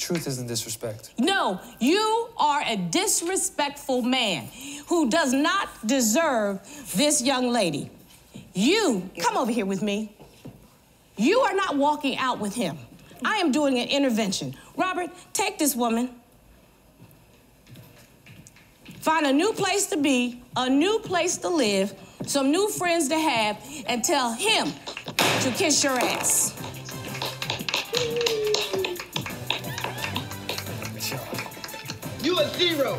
truth isn't disrespect. No, you are a disrespectful man who does not deserve this young lady. You, come over here with me. You are not walking out with him. I am doing an intervention. Robert, take this woman. Find a new place to be, a new place to live, some new friends to have, and tell him to kiss your ass. You a zero.